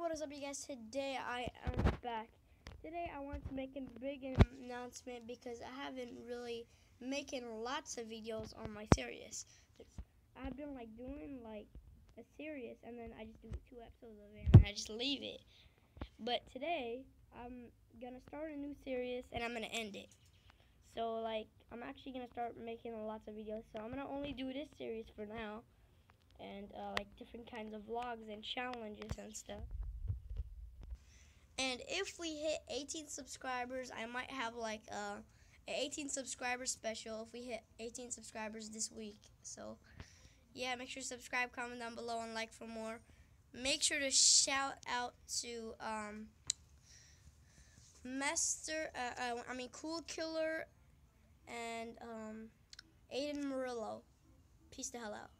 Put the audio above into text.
what is up, you guys? Today I am back. Today I want to make a big announcement because I haven't really making lots of videos on my series. I've been like doing like a series and then I just do two episodes of it and I just leave it. But today I'm gonna start a new series and I'm gonna end it. So like I'm actually gonna start making a lots of videos. So I'm gonna only do this series for now and uh, like different kinds of vlogs and challenges and stuff. And if we hit 18 subscribers, I might have like uh, an 18 subscribers special if we hit 18 subscribers this week. So yeah, make sure to subscribe, comment down below, and like for more. Make sure to shout out to um, Master, uh, uh, I mean Cool Killer, and um, Aiden Murillo. Peace the hell out.